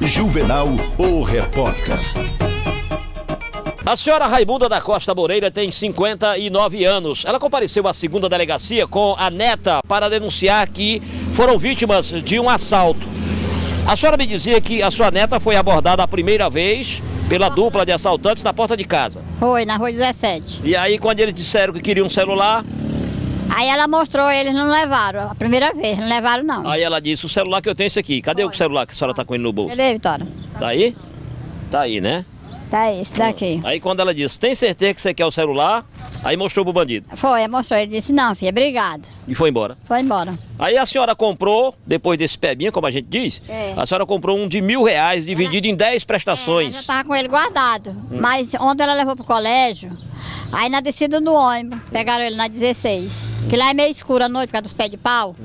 Juvenal, o repórter. A senhora Raimunda da Costa Moreira tem 59 anos. Ela compareceu à segunda delegacia com a neta para denunciar que foram vítimas de um assalto. A senhora me dizia que a sua neta foi abordada a primeira vez pela dupla de assaltantes na porta de casa. Foi, na rua 17. E aí, quando eles disseram que queriam um celular, Aí ela mostrou, eles não levaram, a primeira vez, não levaram não. aí ela disse: O celular que eu tenho é esse aqui. Cadê o celular que a senhora está com ele no bolso? Cadê, Vitória? Tá aí? Tá aí, né? Tá esse daqui. Aí quando ela disse: Tem certeza que você quer o celular? Aí mostrou pro bandido Foi, mostrou, ele disse, não, filha, obrigado. e foi embora. Foi embora. Aí a senhora comprou, depois desse pebinha, como a gente diz, É. a senhora comprou um de mil reais dividido em 10 É, eu prestações. tava com ele guardado. Mas ontem ela levou pro colégio, aí na descida do ônibus, pegaram ele na 16. Que lá é meio escuro à noite, por causa dos pés de pau.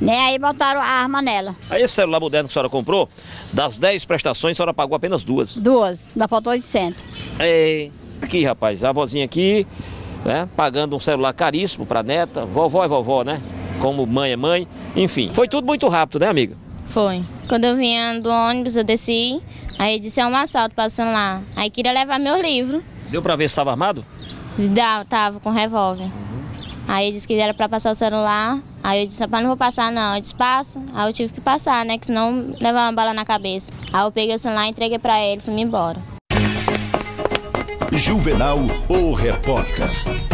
Né? Aí botaram a arma nela. Aí esse celular moderno que a senhora comprou, das 10 prestações, a senhora pagou apenas duas. Duas, ainda faltou 800. É, aqui, rapaz, a vozinha aqui, né, pagando um celular caríssimo pra neta, vovó é vovó, né? Como mãe é mãe, enfim. Foi tudo muito rápido, né, amiga? Foi. Quando eu vinha do ônibus, eu desci, aí disse é um assalto passando lá. Aí queria levar meu livro. Deu pra ver se estava armado? Dá, tava com revólver. Aí disse que era pra passar o celular. Aí eu disse, rapaz, não vou passar não. Eu disse, passa. Aí eu tive que passar, né? Que senão levava uma bala na cabeça. Aí eu peguei o celular, entreguei pra ele, fui embora. Juvenal, o repórter.